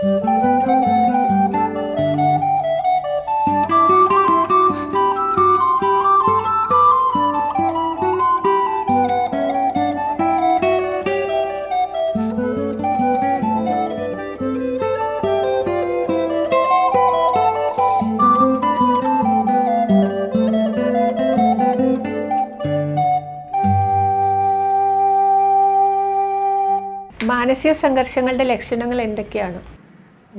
മാനസിക സംഘർഷങ്ങളുടെ ലക്ഷണങ്ങൾ എന്തൊക്കെയാണ്?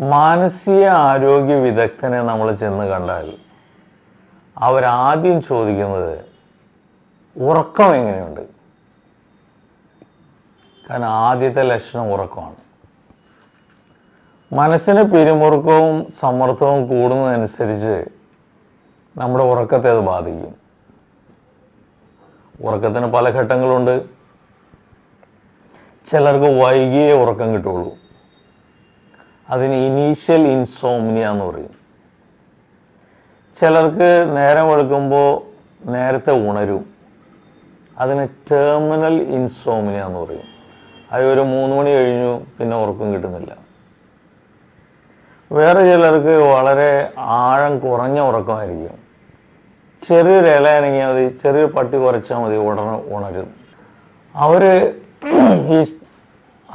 മാനസിക ആരോഗ്യ വിദഗ്ധനെ നമ്മൾ ചെന്ന് കണ്ടാൽ അവരാദ്യം ചോദിക്കുന്നത് ഉറക്കം എങ്ങനെയുണ്ട്? കാരണം ആദ്യത്തെ ലക്ഷണം ഉറക്കമാണ്. മനസ്സിന് പിരിമുറുക്കവും സമ്മർദ്ദവും കൂടുന്നതനുസരിച്ച് നമ്മുടെ ഉറക്കത്തെ അത് ബാധിക്കും. ഉറക്കത്തിന് പല ഘട്ടങ്ങളുണ്ട്. ചിലർക്ക് വൈകിയേ ഉറക്കം കിട്ടുള്ളൂ. അതിന് ഇനീഷ്യൽ ഇൻസോമിനിയ എന്ന് പറയും. ചിലർക്ക് നേരം വെളുക്കുമ്പോൾ നേരത്തെ ഉണരും. അതിന് ടേർമിനൽ ഇൻസോമിനിയ എന്ന് പറയും. അത് ഒരു മൂന്ന് മണി കഴിഞ്ഞു പിന്നെ ഉറക്കം കിട്ടുന്നില്ല. വേറെ ചിലർക്ക് വളരെ ആഴം കുറഞ്ഞ ഉറക്കമായിരിക്കും. ചെറിയൊരു ഇല അനങ്ങിയാൽ മതി ചെറിയൊരു പട്ടി കുറച്ചാൽ മതി ഉടനെ ഉണരും. അവർ ഈ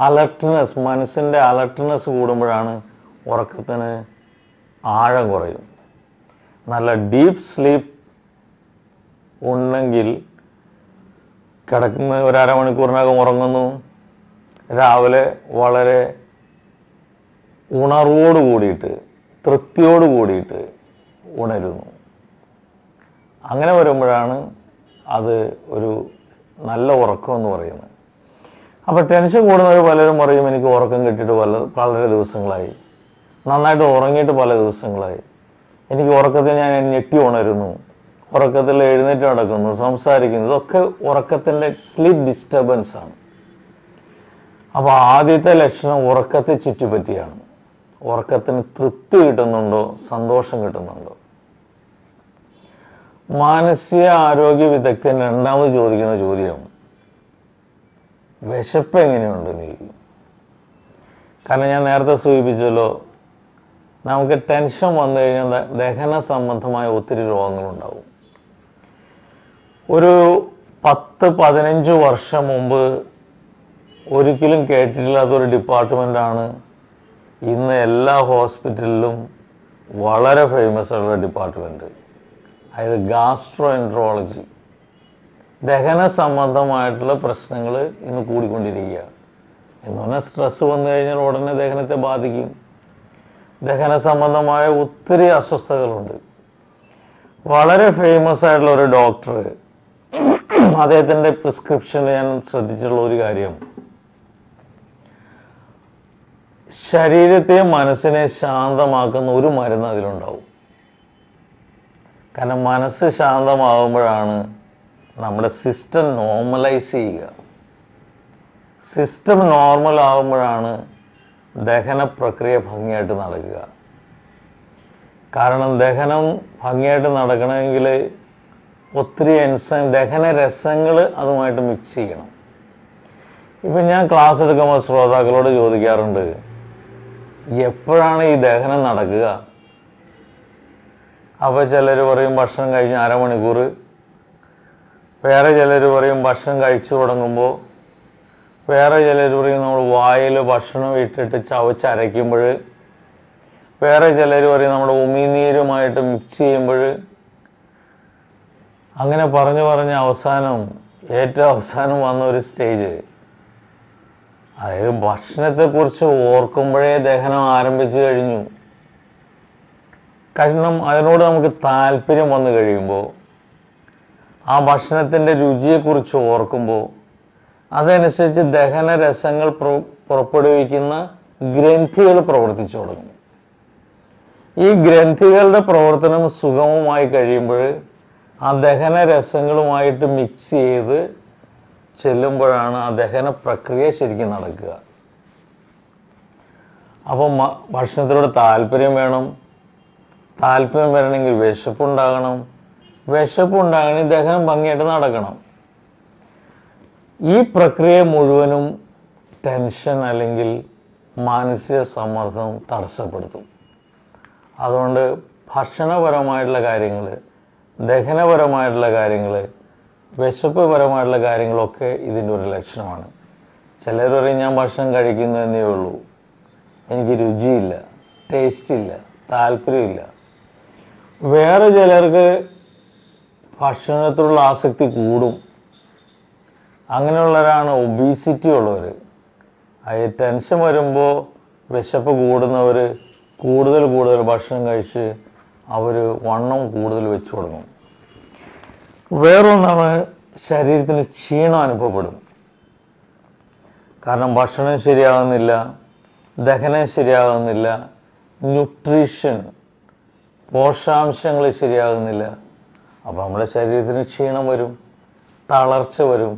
അലർട്ട്നെസ് മനസ്സിന്റെ അലർട്ട്നെസ് കൂടുമ്പോഴാണ് ഉറക്കത്തിന് ആഴം കുറയും നല്ല ഡീപ്പ് സ്ലീപ്പ് ഉണ്ടെങ്കിൽ കിടക്കുന്ന ഒരു അരമണിക്കൂറിനകം ഉറങ്ങുന്നു. രാവിലെ വളരെ ഉണർവോട് കൂടിയിട്ട് തൃപ്തിയോട് കൂടിയിട്ട് ഉണരുന്നു. അങ്ങനെ വരുമ്പോഴാണ് അത് ഒരു നല്ല ഉറക്കം എന്ന് പറയുന്നത്. അപ്പോൾ ടെൻഷൻ കൂടുന്നവർ പലരും പറയും എനിക്ക് ഉറക്കം കിട്ടിയിട്ട് പല വളരെ ദിവസങ്ങളായി. നന്നായിട്ട് ഉറങ്ങിയിട്ട് പല ദിവസങ്ങളായി. എനിക്ക് ഉറക്കത്തിൽ ഞാൻ ഞെട്ടി ഉണരുന്നു. ഉറക്കത്തിൽ എഴുന്നേറ്റ് നടക്കുന്നു സംസാരിക്കുന്നു. ഇതൊക്കെ ഉറക്കത്തിന്റെ സ്ലീപ്പ് ഡിസ്റ്റർബൻസ് ആണ്. അപ്പോൾ ആദ്യത്തെ ലക്ഷണം ഉറക്കത്തെ ചുറ്റിപ്പറ്റിയാണ്. ഉറക്കത്തിന് തൃപ്തി കിട്ടുന്നുണ്ടോ സന്തോഷം കിട്ടുന്നുണ്ടോ? മാനസിക ആരോഗ്യ വിദഗ്ധൻ രണ്ടാമത് ചോദിക്കുന്ന ചോദ്യം വിശപ്പ് എങ്ങനെയുണ്ട് നീ? കാരണം ഞാൻ നേരത്തെ സൂചിപ്പിച്ചല്ലോ നമുക്ക് ടെൻഷൻ വന്നു കഴിഞ്ഞാൽ ദഹന സംബന്ധമായ ഒത്തിരി രോഗങ്ങളുണ്ടാവും. ഒരു പത്ത് പതിനഞ്ച് വർഷം മുമ്പ് ഒരിക്കലും കേട്ടിട്ടില്ലാത്തൊരു ഡിപ്പാർട്ട്മെന്റാണ് ഇന്ന് എല്ലാ ഹോസ്പിറ്റലിലും വളരെ ഫേമസ് ആയിട്ടുള്ള ഡിപ്പാർട്ട്മെന്റ് അതായത് ഗാസ്ട്രോ എൻട്രോളജി ദഹന സംബന്ധമായിട്ടുള്ള പ്രശ്നങ്ങൾ ഇന്ന് കൂടിക്കൊണ്ടിരിക്കുക എന്ന് പറഞ്ഞാൽ സ്ട്രെസ് വന്നു കഴിഞ്ഞാൽ ഉടനെ ദഹനത്തെ ബാധിക്കും. ദഹന സംബന്ധമായ ഒത്തിരി അസ്വസ്ഥതകളുണ്ട്. വളരെ ഫേമസ് ആയിട്ടുള്ള ഒരു ഡോക്ടർ അദ്ദേഹത്തിന്റെ പ്രിസ്ക്രിപ്ഷനിൽ ഞാൻ ശ്രദ്ധിച്ചിട്ടുള്ള ഒരു കാര്യം. ശരീരത്തെ മനസ്സിനെ ശാന്തമാക്കുന്ന ഒരു മരുന്ന് അതിലുണ്ടാവും. കാരണം മനസ്സ് ശാന്തമാകുമ്പോഴാണ് നമ്മുടെ സിസ്റ്റം നോർമലൈസ് ചെയ്യുക. സിസ്റ്റം നോർമൽ ആകുമ്പോഴാണ് ദഹന പ്രക്രിയ ഭംഗിയായിട്ട് നടക്കുക. കാരണം ദഹനം ഭംഗിയായിട്ട് നടക്കണമെങ്കിൽ ഒത്തിരി എൻസൈം ദഹന രസങ്ങൾ അതുമായിട്ട് മിക്സ് ചെയ്യണം. ഇപ്പം ഞാൻ ക്ലാസ് എടുക്കുമ്പോൾ ശ്രോതാക്കളോട് ചോദിക്കാറുണ്ട് എപ്പോഴാണ് ഈ ദഹനം നടക്കുക? അപ്പോൾ ചിലർ പറയും ഭക്ഷണം കഴിഞ്ഞ് അരമണിക്കൂർ വേറെ ചിലർ പറയും ഭക്ഷണം കഴിച്ചു തുടങ്ങുമ്പോൾ വേറെ ചിലർ പറയും നമ്മൾ വായിൽ ഭക്ഷണം ഇട്ടിട്ട് ചവച്ചരയ്ക്കുമ്പോൾ വേറെ ചിലർ പറയും നമ്മുടെ ഉമിനീരുമായിട്ട് മിക്സ് ചെയ്യുമ്പോൾ. അങ്ങനെ പറഞ്ഞു പറഞ്ഞ അവസാനം ഏറ്റവും അവസാനം വന്ന ഒരു സ്റ്റേജ് അതായത് ഭക്ഷണത്തെക്കുറിച്ച് ഓർക്കുമ്പോഴേ ദഹനം ആരംഭിച്ചു കഴിഞ്ഞു. കാരണം അതിനോട് നമുക്ക് താല്പര്യം വന്നു കഴിയുമ്പോൾ ആ ഭക്ഷണത്തിന്റെ രുചിയെക്കുറിച്ച് ഓർക്കുമ്പോൾ അതനുസരിച്ച് ദഹന രസങ്ങൾ പുറ- പുറപ്പെടുവിക്കുന്ന ഗ്രന്ഥികൾ പ്രവർത്തിച്ചു തുടങ്ങും ഈ ഗ്രന്ഥികളുടെ പ്രവർത്തനം സുഗമമായി കഴിയുമ്പോൾ ആ ദഹന രസങ്ങളുമായിട്ട് മിക്സ് ചെയ്ത് ചെല്ലുമ്പോഴാണ് ആ ദഹന പ്രക്രിയ ശരിക്കും നടക്കുക. അപ്പോൾ ഭക്ഷണത്തിലൂടെ താല്പര്യം വേണം. താല്പര്യം വരണമെങ്കിൽ വിശപ്പുണ്ടാകണം. വിശപ്പുണ്ടാകണമെങ്കിൽ ദഹനം ഭംഗിയായിട്ട് നടക്കണം. ഈ പ്രക്രിയ മുഴുവനും ടെൻഷൻ അല്ലെങ്കിൽ മാനസിക സമ്മർദ്ദം തടസ്സപ്പെടുത്തും. അതുകൊണ്ട് ഭക്ഷണപരമായിട്ടുള്ള കാര്യങ്ങൾ ദഹനപരമായിട്ടുള്ള കാര്യങ്ങൾ വിശപ്പ് പരമായിട്ടുള്ള കാര്യങ്ങളൊക്കെ ഇതിന്റെ ഒരു ലക്ഷണമാണ്. ചിലർ പറയും ഞാൻ ഭക്ഷണം കഴിക്കുന്നു എന്നേ ഉള്ളൂ. എനിക്ക് രുചിയില്ല ടേസ്റ്റ് ഇല്ല താല്പര്യമില്ല. വേറെ ചിലർക്ക് ഭക്ഷണത്തിലുള്ള ആസക്തി കൂടും. അങ്ങനെയുള്ളവരാണ് ഒബീസിറ്റി ഉള്ളവർ ടെൻഷൻ വരുമ്പോൾ വിശപ്പ് കൂടുന്നവർ കൂടുതൽ കൂടുതൽ ഭക്ഷണം കഴിച്ച് അവർ വണ്ണം കൂടുതൽ വെച്ച് തുടങ്ങും. വേറൊന്നാണ് ശരീരത്തിന് ക്ഷീണം അനുഭവപ്പെടും. കാരണം ഭക്ഷണം ശരിയാകുന്നില്ല ദഹനം ശരിയാകുന്നില്ല ന്യൂട്രീഷൻ പോഷാംശങ്ങൾ ശരിയാകുന്നില്ല അപ്പോൾ നമ്മുടെ ശരീരത്തിന് ക്ഷീണം വരും തളർച്ച വരും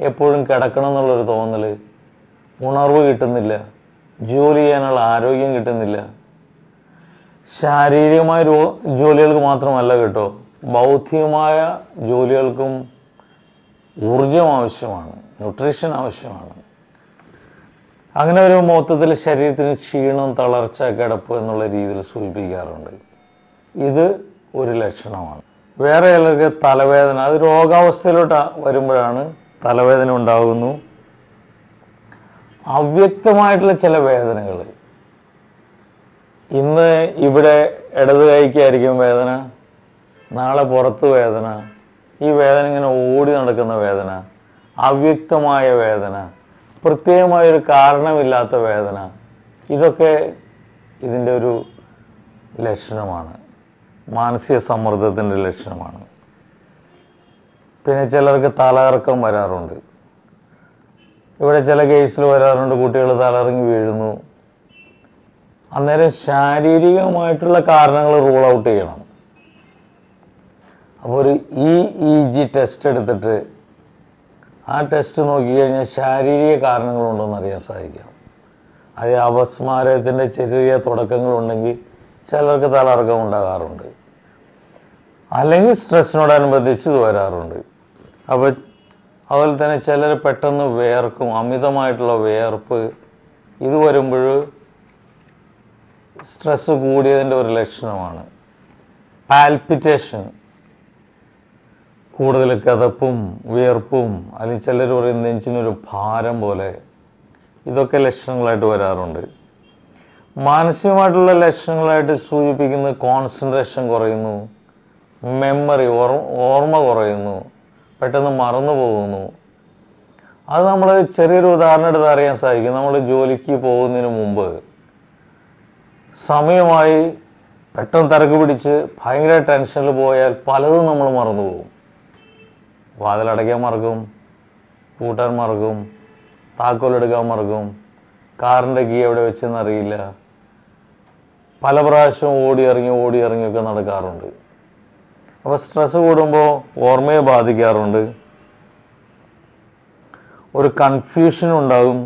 എപ്പോഴും കിടക്കണം എന്നുള്ളൊരു തോന്നൽ ഉണർവ് കിട്ടുന്നില്ല ജോലി ചെയ്യാനുള്ള ആരോഗ്യം കിട്ടുന്നില്ല. ശാരീരികമായ ജോലികൾക്ക് മാത്രമല്ല കേട്ടോ ബൗദ്ധികമായ ജോലികൾക്കും ഊർജം ആവശ്യമാണ് ന്യൂട്രീഷൻ ആവശ്യമാണ്. അങ്ങനെ ഒരു മൊത്തത്തിൽ ശരീരത്തിന് ക്ഷീണം തളർച്ച കിടപ്പ് എന്നുള്ള രീതിയിൽ സൂചിപ്പിക്കാറുണ്ട്. ഇത് ഒരു ലക്ഷണമാണ്. വേറെ ചിലർക്ക് തലവേദന അത് രോഗാവസ്ഥയിലോട്ട് വരുമ്പോഴാണ് തലവേദന ഉണ്ടാകുന്നു. അവ്യക്തമായിട്ടുള്ള ചില വേദനകൾ ഇന്ന് ഇവിടെ ഇടത് കൈക്കായിരിക്കും വേദന നാളെ പുറത്ത് വേദന ഈ വേദന ഇങ്ങനെ ഓടി നടക്കുന്ന വേദന അവ്യക്തമായ വേദന പ്രത്യേകമായൊരു കാരണമില്ലാത്ത വേദന ഇതൊക്കെ ഇതിന്റെ ഒരു ലക്ഷണമാണ്. മാനസിക സമ്മർദ്ദത്തിന്റെ ലക്ഷണമാണ്. പിന്നെ ചിലർക്ക് തലകറക്കം വരാറുണ്ട്. ഇവിടെ ചില കേസിൽ വരാറുണ്ട് കുട്ടികൾ തലയിറങ്ങി വീഴുന്നു. അന്നേരം ശാരീരികമായിട്ടുള്ള കാരണങ്ങൾ റൂൾ ഔട്ട് ചെയ്യണം. അപ്പോൾ ഒരു ഇ ഇ ജി ടെസ്റ്റ് എടുത്തിട്ട് ആ ടെസ്റ്റ് നോക്കിക്കഴിഞ്ഞാൽ ശാരീരിക കാരണങ്ങളുണ്ടോ അറിയാൻ സാധിക്കാം അത് അപസ്മാരത്തിന്റെ ചെറിയ തുടക്കങ്ങളുണ്ടെങ്കിൽ ചിലർക്ക് തലകറക്കം ഉണ്ടാകാറുണ്ട്. അല്ലെങ്കിൽ സ്ട്രെസ്സിനോടനുബന്ധിച്ച് വരാറുണ്ട്. അപ്പോൾ അതുപോലെ തന്നെ ചിലർ പെട്ടെന്ന് വേർക്കും അമിതമായിട്ടുള്ള വേർപ്പ് ഇത് വരുമ്പോൾ സ്ട്രെസ് കൂടിയതിന്റെ ഒരു ലക്ഷണമാണ്. പാൽപിറ്റേഷൻ കൂടുതൽ കിതപ്പും വിയർപ്പും അല്ലെങ്കിൽ ചിലർ പറയും നെഞ്ചിനൊരു ഭാരം പോലെ. ഇതൊക്കെ ലക്ഷണങ്ങളായിട്ട് വരാറുണ്ട്. മാനസികമായിട്ടുള്ള ലക്ഷണങ്ങളായിട്ട് സൂചിപ്പിക്കുന്നത് കോൺസെൻട്രേഷൻ കുറയുന്നു. മെമ്മറി ഓർമ്മ കുറയുന്നു. പെട്ടെന്ന് മറന്നു പോകുന്നു. അത് നമ്മൾ ചെറിയൊരു ഉദാഹരണം എടുത്ത് അറിയാൻ സാധിക്കും. നമ്മൾ ജോലിക്ക് പോകുന്നതിന് മുമ്പ് സമയമായി പെട്ടെന്ന് തിരക്ക് പിടിച്ച് ഭയങ്കര ടെൻഷനിൽ പോയാൽ പലതും നമ്മൾ മറന്നു പോകും. വാതിലടയ്ക്കാൻ മറക്കും കൂട്ടാൻ മറക്കും താക്കോലെടുക്കാൻ മറക്കും കാറിന്റെ കീ എവിടെ വെച്ചെന്ന് അറിയില്ല. പല പ്രാവശ്യവും ഓടി ഇറങ്ങി ഓടി ഇറങ്ങിയൊക്കെ നടക്കാറുണ്ട്. അപ്പോൾ സ്ട്രെസ് കൂടുമ്പോൾ ഓർമ്മയെ ബാധിക്കാറുണ്ട്. ഒരു കൺഫ്യൂഷൻ ഉണ്ടാകും.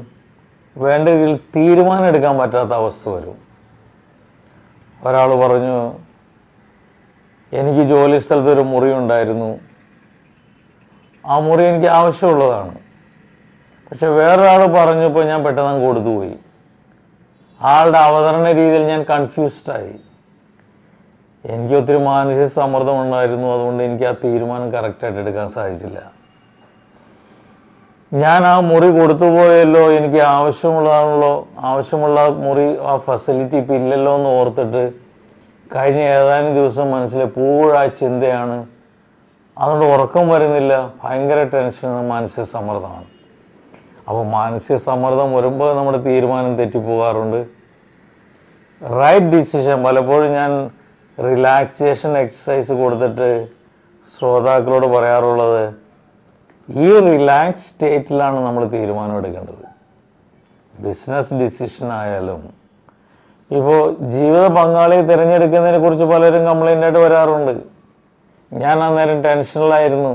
വേണ്ട രീതിയിൽ തീരുമാനം എടുക്കാൻ പറ്റാത്ത അവസ്ഥ വരും. ഒരാൾ പറഞ്ഞു എനിക്ക് ജോലി സ്ഥലത്ത് ഒരു മുറി ഉണ്ടായിരുന്നു. ആ മുറി എനിക്ക് ആവശ്യമുള്ളതാണ്. പക്ഷെ വേറൊരാൾ പറഞ്ഞപ്പോൾ ഞാൻ പെട്ടെന്ന് കൊടുത്തുപോയി. ആളുടെ അവതരണ രീതിയിൽ ഞാൻ കൺഫ്യൂസ്ഡായി എനിക്ക് ഒത്തിരി മാനസിക സമ്മർദ്ദം ഉണ്ടായിരുന്നു. അതുകൊണ്ട് എനിക്ക് ആ തീരുമാനം കറക്റ്റായിട്ട് എടുക്കാൻ സാധിച്ചില്ല. ഞാൻ ആ മുറി കൊടുത്തു പോയല്ലോ. എനിക്ക് ആവശ്യമുള്ളതാണല്ലോ. ആവശ്യമുള്ള മുറി ആ ഫെസിലിറ്റി ഇപ്പം ഇല്ലല്ലോ എന്ന് ഓർത്തിട്ട് കഴിഞ്ഞ ഏതാനും ദിവസം മനസ്സിൽ ആ ചിന്തയാണ്. അതുകൊണ്ട് ഉറക്കം വരുന്നില്ല. ഭയങ്കര ടെൻഷനാണ് മാനസിക സമ്മർദ്ദമാണ്. അപ്പോൾ മാനസിക സമ്മർദ്ദം വരുമ്പോൾ നമ്മുടെ തീരുമാനം തെറ്റിപ്പോകാറുണ്ട്. റൈറ്റ് ഡിസിഷൻ പലപ്പോഴും ഞാൻ റിലാക്സേഷൻ എക്സസൈസ് കൊടുത്തിട്ട് ശ്രോതാക്കളോട് പറയാറുള്ളത് ഈ റിലാക്സ് സ്റ്റേറ്റിലാണ് നമ്മൾ തീരുമാനം എടുക്കേണ്ടത്. ബിസിനസ് ഡിസിഷൻ ആയാലും. ഇപ്പോൾ ജീവിത പങ്കാളിയെ തിരഞ്ഞെടുക്കുന്നതിനെ കുറിച്ച് പലരും കംപ്ലൈന്റ് ആയിട്ട് വരാറുണ്ട്. ഞാൻ അന്നേരം ടെൻഷനിലായിരുന്നു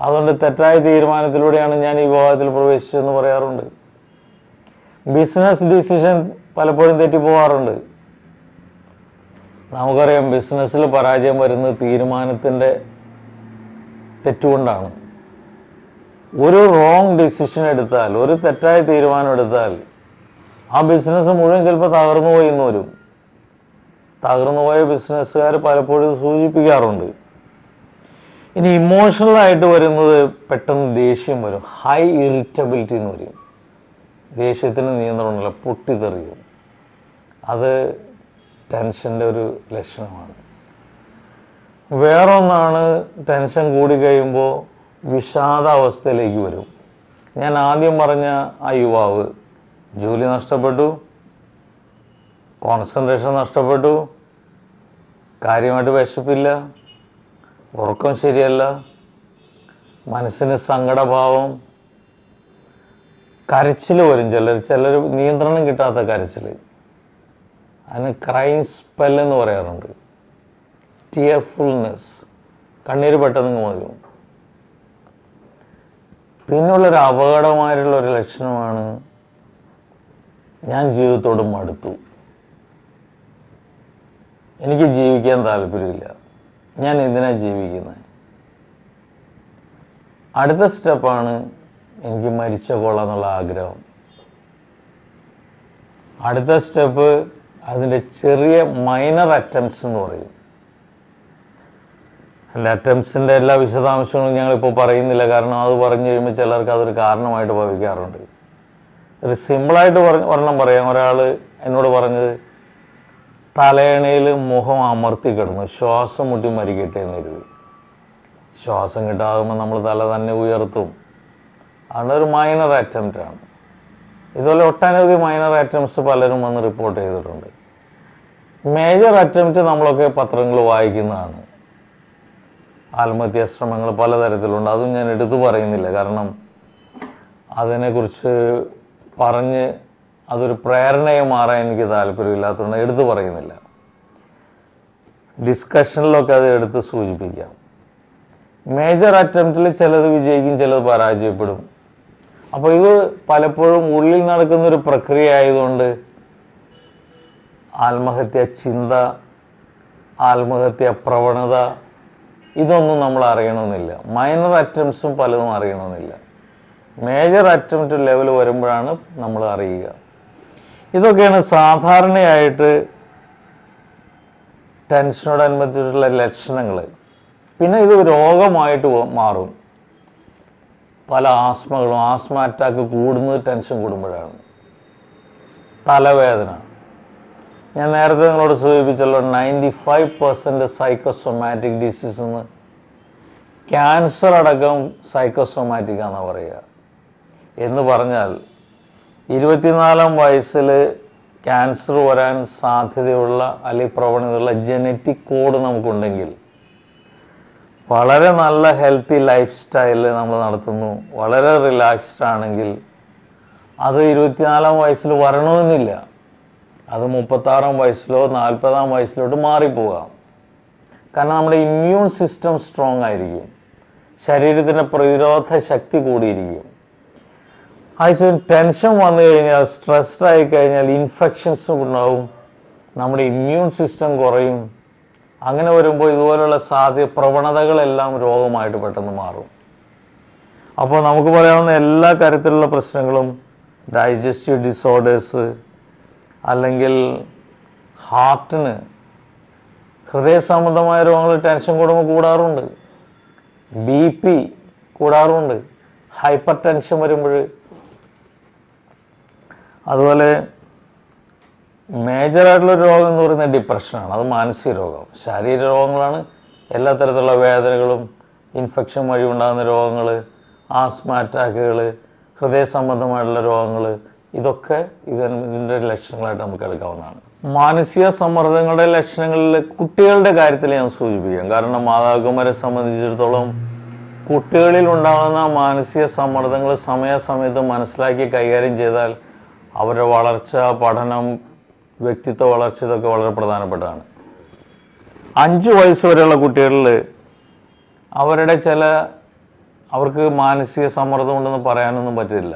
അതുകൊണ്ട് തെറ്റായ തീരുമാനത്തിലൂടെയാണ് ഞാൻ ഈ വിവാഹത്തിൽ പ്രവേശിച്ചതെന്ന് പറയാറുണ്ട്. ബിസിനസ് ഡിസിഷൻ പലപ്പോഴും തെറ്റിപ്പോവാറുണ്ട് നമുക്കറിയാം ബിസിനസ്സിൽ പരാജയം വരുന്നത് തീരുമാനത്തിന്റെ തെറ്റുകൊണ്ടാണ്. ഒരു റോങ് ഡിസിഷൻ എടുത്താൽ ഒരു തെറ്റായ തീരുമാനം എടുത്താൽ ആ ബിസിനസ് മുഴുവൻ ചിലപ്പോൾ തകർന്നു പോയി എന്ന് വരും. തകർന്നു പോയ ബിസിനസ്സുകാർ പലപ്പോഴും സൂചിപ്പിക്കാറുണ്ട്. ഇനി ഇമോഷണൽ ആയിട്ട് വരുന്നത് പെട്ടെന്ന് ദേഷ്യം വരും. ഹൈ ഇറിറ്റബിലിറ്റി എന്ന് പറയും. ദേഷ്യത്തിന് നിയന്ത്രണമില്ല പൊട്ടിത്തെറിയും. അത് ടെൻഷന്റെ ഒരു ലക്ഷണമാണ്. വേറൊന്നാണ് ടെൻഷൻ കൂടി കഴിയുമ്പോൾ വിഷാദാവസ്ഥയിലേക്ക് വരും. ഞാൻ ആദ്യം പറഞ്ഞ ആ യുവാവ് ജോലി നഷ്ടപ്പെട്ടു കോൺസെൻട്രേഷൻ നഷ്ടപ്പെട്ടു കാര്യമായിട്ട് വിശപ്പില്ല. ഉറക്കം ശരിയല്ല മനസ്സിന് സങ്കടഭാവം. കരച്ചിൽ വരും ചിലർ. ചിലർ നിയന്ത്രണം കിട്ടാത്ത കരച്ചിൽ അതിന് ക്രൈം സ്പെൽ എന്ന് പറയാറുണ്ട്. ടിയർഫുൾനെസ് കണ്ണീര് പെട്ടെന്ന് വരും പിന്നുള്ളൊരു അപകടമായിട്ടുള്ള ഒരു ലക്ഷണമാണ് ഞാൻ ജീവിതത്തോട് മടുത്തു. എനിക്ക് ജീവിക്കാൻ താല്പര്യമില്ല. ഞാൻ എന്തിനാ ജീവിക്കുന്നത് അടുത്ത സ്റ്റെപ്പാണ് എനിക്ക് മരിച്ച കൊള്ളാന്നുള്ള ആഗ്രഹം. അടുത്ത സ്റ്റെപ്പ് അതിന്റെ ചെറിയ മൈനർ അറ്റംപ്റ്റ്സ് എന്ന് പറയും. അല്ല അറ്റംപ്റ്റ്സിന്റെ എല്ലാ വിശദാംശങ്ങളും ഞങ്ങളിപ്പോൾ പറയുന്നില്ല. കാരണം അത് പറഞ്ഞു കഴിയുമ്പോൾ ചിലർക്ക് അതൊരു കാരണമായിട്ട് ഭവിക്കാറുണ്ട്. ഒരു സിമ്പിളായിട്ട് പറഞ്ഞ് ഒരെണ്ണം പറയാം. ഒരാൾ എന്നോട് പറഞ്ഞത് തലയണയിൽ മുഖം അമർത്തി കിടന്നു. ശ്വാസം മുട്ടി മരിക്കട്ടെ എന്ന് കരുതി. ശ്വാസം കിട്ടാകുമ്പോൾ നമ്മൾ തല തന്നെ ഉയർത്തും. അതൊരു മൈനർ അറ്റംപ്റ്റ് ആണ്. ഇതുപോലെ ഒട്ടനവധി മൈനർ അറ്റംപ്റ്റ്സ് പലരും വന്ന് റിപ്പോർട്ട് ചെയ്തിട്ടുണ്ട്. മേജർ അറ്റംപ്റ്റ് നമ്മളൊക്കെ പത്രങ്ങൾ വായിക്കുന്നതാണ്. ആത്മഹത്യാ ശ്രമങ്ങൾ പലതരത്തിലുണ്ട്. അതും ഞാൻ എടുത്തു പറയുന്നില്ല. കാരണം അതിനെക്കുറിച്ച് പറഞ്ഞ് അതൊരു പ്രേരണയെ മാറാൻ എനിക്ക് താല്പര്യമില്ലാത്തതുകൊണ്ട് എടുത്തു പറയുന്നില്ല. ഡിസ്കഷനിലൊക്കെ അത് എടുത്ത് സൂചിപ്പിക്കാം. മേജർ അറ്റംപ്റ്റിൽ ചിലത് വിജയിക്കും ചിലത് പരാജയപ്പെടും. അപ്പോൾ ഇത് പലപ്പോഴും ഉള്ളിൽ നടക്കുന്നൊരു പ്രക്രിയ ആയതുകൊണ്ട് ആത്മഹത്യ ചിന്ത ആത്മഹത്യ പ്രവണത ഇതൊന്നും നമ്മൾ അറിയണമെന്നില്ല. മൈനർ അറ്റംപ്റ്റ്സും പലതും അറിയണമെന്നില്ല. മേജർ അറ്റംപ്റ്റ് ലെവൽ വരുമ്പോഴാണ് നമ്മൾ അറിയുക. ഇതൊക്കെയാണ് സാധാരണയായിട്ട് ടെൻഷനോടനുബന്ധിച്ചുള്ള ലക്ഷണങ്ങൾ പിന്നെ ഇത് രോഗമായിട്ട് മാറും. പല ആസ്മകളും ആസ്മ അറ്റാക്ക് കൂടുന്നത് ടെൻഷൻ കൂടുമ്പോഴാണ്. തലവേദന. ഞാൻ നേരത്തെ നിങ്ങളോട് സൂചിപ്പിച്ചല്ലോ ninety five percent psychosomatic disease എന്ന് ക്യാൻസർ അടക്കം സൈക്കോസൊമാറ്റിക് ആണെന്ന് പറയുക. എന്ന് പറഞ്ഞാൽ ഇരുപത്തിനാലാം വയസ്സിൽ ക്യാൻസർ വരാൻ സാധ്യതയുള്ള അല്ലെങ്കിൽ പ്രവണതയുള്ള ജനറ്റിക് കോഡ് നമുക്കുണ്ടെങ്കിൽ വളരെ നല്ല ഹെൽത്തി ലൈഫ് സ്റ്റൈൽ നമ്മൾ നടത്തുന്നു. വളരെ റിലാക്സ്ഡ് ആണെങ്കിൽ അത് ഇരുപത്തിനാലാം വയസ്സിൽ വരണമെന്നില്ല. അത് മുപ്പത്താറാം വയസ്സിലോ നാൽപ്പതാം വയസ്സിലോട്ട് മാറിപ്പോകാം. കാരണം നമ്മുടെ ഇമ്മ്യൂൺ സിസ്റ്റം സ്ട്രോങ് ആയിരിക്കും. ശരീരത്തിന്റെ പ്രതിരോധ ശക്തി കൂടിയിരിക്കും. അതേസമയം ടെൻഷൻ വന്നു കഴിഞ്ഞാൽ സ്ട്രെസ്ഡ് ആയി കഴിഞ്ഞാൽ ഇൻഫെക്ഷൻസ് ഉണ്ടാവും. നമ്മുടെ ഇമ്മ്യൂൺ സിസ്റ്റം കുറയും. അങ്ങനെ വരുമ്പോൾ ഇതുപോലുള്ള സാധ്യ പ്രവണതകളെല്ലാം രോഗമായിട്ട് പെട്ടെന്ന് മാറും. അപ്പോൾ നമുക്ക് പറയാവുന്ന എല്ലാ കാര്യത്തിലുള്ള പ്രശ്നങ്ങളും ഡൈജസ്റ്റീവ് ഡിസോർഡേഴ്സ് അല്ലെങ്കിൽ ഹാർട്ടിന് ഹൃദയ സംബന്ധമായ രോഗങ്ങൾ ടെൻഷൻ കൂടുമ്പോൾ കൂടാറുണ്ട്. ബി പി കൂടാറുണ്ട്. ഹൈപ്പർ ടെൻഷൻ വരുമ്പോൾ അതുപോലെ മേജറായിട്ടുള്ള രോഗം എന്ന് പറയുന്നത് ഡിപ്രഷനാണ് അത് മാനസിക രോഗം. ശാരീരിക രോഗങ്ങളാണ് എല്ലാ തരത്തിലുള്ള വേദനകളും ഇൻഫെക്ഷൻ വഴി ഉണ്ടാകുന്ന രോഗങ്ങൾ ആസ്മ അറ്റാക്കുകൾ ഹൃദയ സംബന്ധമായിട്ടുള്ള രോഗങ്ങൾ ഇതൊക്കെ ഇത് ഇതിന്റെ ലക്ഷണങ്ങളായിട്ട് നമുക്ക് എടുക്കാവുന്നതാണ്. മാനസിക സമ്മർദ്ദങ്ങളുടെ ലക്ഷണങ്ങളിൽ കുട്ടികളുടെ കാര്യത്തിൽ ഞാൻ സൂചിപ്പിക്കാം. കാരണം മാതാപിതാക്കന്മാരെ സംബന്ധിച്ചിടത്തോളം കുട്ടികളിൽ ഉണ്ടാകുന്ന മാനസിക സമ്മർദ്ദങ്ങൾ സമയാസമയത്ത് മനസ്സിലാക്കി കൈകാര്യം ചെയ്താൽ അവരുടെ വളർച്ച പഠനം വ്യക്തിത്വ വളർച്ച ഇതൊക്കെ വളരെ പ്രധാനപ്പെട്ടതാണ്. അഞ്ച് വയസ്സ് വരെയുള്ള കുട്ടികളിൽ അവരുടെ ചില അവർക്ക് മാനസിക സമ്മർദ്ദം ഉണ്ടെന്ന് പറയാനൊന്നും പറ്റില്ല.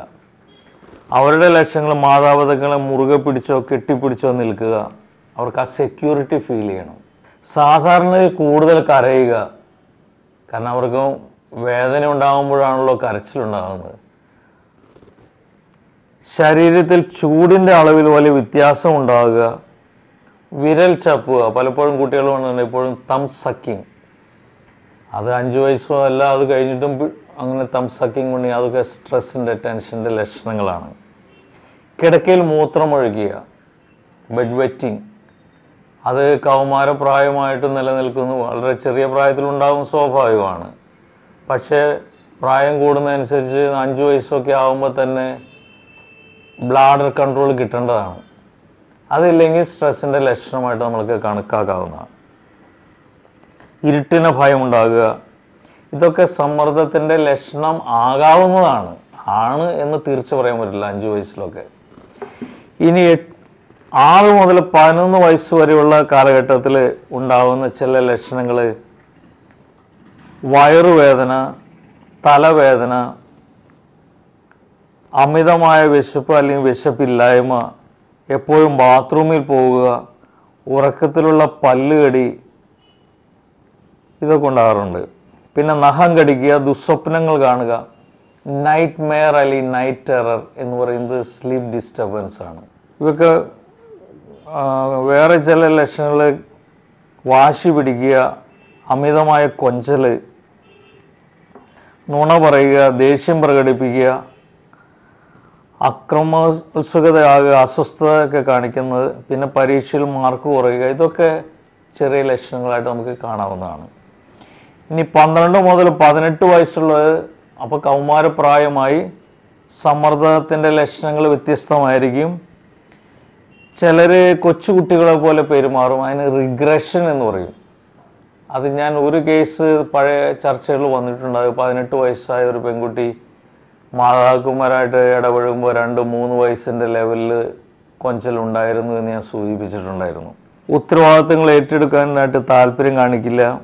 അവരുടെ ലക്ഷ്യങ്ങൾ മാതാപിതാക്കളെ മുറുകെ പിടിച്ചോ കെട്ടിപ്പിടിച്ചോ നിൽക്കുക അവർക്ക് ആ സെക്യൂരിറ്റി ഫീൽ ചെയ്യണം. സാധാരണ കൂടുതൽ കരയുക കാരണം അവർക്ക് വേദന ഉണ്ടാകുമ്പോഴാണല്ലോ കരച്ചിലുണ്ടാകുന്നത്. ശരീരത്തിൽ ചൂടിന്റെ അളവിൽ വലിയ വ്യത്യാസം ഉണ്ടാകുക വിരൽ ചപ്പുക പലപ്പോഴും കുട്ടികൾ പറഞ്ഞിട്ടുണ്ട് എപ്പോഴും തം സക്കിങ് അത് അഞ്ച് വയസ്സോ അല്ല അത് കഴിഞ്ഞിട്ടും അങ്ങനെ തം സക്കിങ് ഉണ്ടെങ്കിൽ അതൊക്കെ സ്ട്രെസ്സിന്റെ ടെൻഷന്റെ ലക്ഷണങ്ങളാണ്. കിടക്കയിൽ മൂത്രമൊഴിക്കുക ബെഡ് വെറ്റിങ് അത് കൗമാര കൗമാരപ്രായമായിട്ട് നിലനിൽക്കുന്നു. വളരെ ചെറിയ പ്രായത്തിലുണ്ടാകും സ്വാഭാവികമാണ്. പക്ഷേ പ്രായം കൂടുന്നതനുസരിച്ച് അഞ്ച് വയസ്സൊക്കെ ആകുമ്പോൾ തന്നെ ബ്ലാഡർ കൺട്രോൾ കിട്ടേണ്ടതാണ്. അതില്ലെങ്കിൽ സ്ട്രെസ്സിന്റെ ലക്ഷണമായിട്ട് നമ്മൾക്ക് കണക്കാക്കാവുന്നതാണ്. ഇരുട്ടിന് ഭയമുണ്ടാകുക. ഇതൊക്കെ സമ്മർദ്ദത്തിന്റെ ലക്ഷണം ആകാവുന്നതാണ്. ആണ് എന്ന് തിരിച്ചു പറയാൻ പറ്റില്ല അഞ്ച് വയസ്സിലൊക്കെ. ഇനി ആറ് മുതൽ പതിനൊന്ന് വയസ്സ് വരെയുള്ള കാലഘട്ടത്തിൽ ഉണ്ടാകുന്ന ചില ലക്ഷണങ്ങൾ വയറുവേദന തലവേദന അമിതമായ വിശപ്പ് അല്ലെങ്കിൽ വിശപ്പില്ലായ്മ എപ്പോഴും ബാത്റൂമിൽ പോവുക ഉറക്കത്തിലുള്ള പല്ലുകടി ഇതൊക്കെ ഉണ്ടാകാറുണ്ട്. പിന്നെ നഖം കടിക്കുക ദുസ്വപ്നങ്ങൾ കാണുക നൈറ്റ് മെയർ അല്ലെങ്കിൽ നൈറ്റ് ടെറർ എന്ന് പറയുന്നത് സ്ലീപ്പ് ഡിസ്റ്റർബൻസ് ആണ്. ഇവയൊക്കെ വേറെ ചില ലക്ഷണങ്ങൾ വാശി പിടിക്കുക അമിതമായ കൊഞ്ചൽ നുണ പറയുക ദേഷ്യം പ്രകടിപ്പിക്കുക അക്രമോത്സുകതയാകുക അസ്വസ്ഥതയൊക്കെ കാണിക്കുന്നത് പിന്നെ പരീക്ഷയിൽ മാർക്ക് കുറയുക ഇതൊക്കെ ചെറിയ ലക്ഷണങ്ങളായിട്ട് നമുക്ക് കാണാവുന്നതാണ്. ഇനി പന്ത്രണ്ട് മുതൽ പതിനെട്ട് വയസ്സുള്ളത് അപ്പോൾ കൗമാരപ്രായമായി സമ്മർദ്ദത്തിന്റെ ലക്ഷണങ്ങൾ വ്യത്യസ്തമായിരിക്കും. ചിലർ കൊച്ചുകുട്ടികളെ പോലെ പെരുമാറും അതിന് റിഗ്രഷൻ എന്ന് പറയും. അത് ഞാൻ ഒരു കേസ് പഴയ ചർച്ചകളിൽ വന്നിട്ടുണ്ട്. അത് പതിനെട്ട് വയസ്സായ ഒരു പെൺകുട്ടി മാതാപിതാക്കന്മാരായിട്ട് ഇടപഴകുമ്പോൾ രണ്ട് മൂന്ന് വയസ്സിന്റെ ലെവലിൽ കൊഞ്ചലുണ്ടായിരുന്നു എന്ന് ഞാൻ സൂചിപ്പിച്ചിട്ടുണ്ടായിരുന്നു. ഉത്തരവാദിത്തങ്ങൾ ഏറ്റെടുക്കാനായിട്ട് താല്പര്യം കാണിക്കില്ല.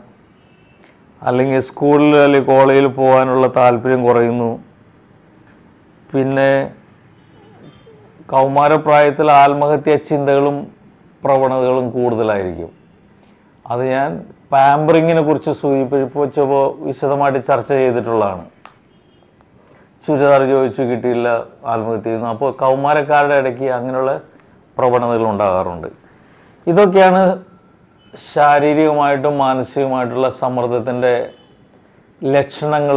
അല്ലെങ്കിൽ സ്കൂളിൽ അല്ലെങ്കിൽ കോളേജിൽ പോകാനുള്ള താല്പര്യം കുറയുന്നു. പിന്നെ കൗമാരപ്രായത്തിൽ ആത്മഹത്യാ ചിന്തകളും പ്രവണതകളും കൂടുതലായിരിക്കും. അത് ഞാൻ പാമ്പറിങ്ങിനെ കുറിച്ച് സൂചിപ്പിച്ചപ്പോൾ വിശദമായിട്ട് ചർച്ച ചെയ്തിട്ടുള്ളതാണ്. ചുരിദാർ ചോദിച്ചു കിട്ടിയില്ല ആത്മഹത്യ ചെയ്യുന്നു. അപ്പോൾ കൗമാരക്കാരുടെ ഇടയ്ക്ക് അങ്ങനെയുള്ള പ്രവണതകൾ ഉണ്ടാകാറുണ്ട്. ഇതൊക്കെയാണ് ശാരീരികമായിട്ടും മാനസികമായിട്ടുള്ള സമ്മർദ്ദത്തിന്റെ ലക്ഷണങ്ങൾ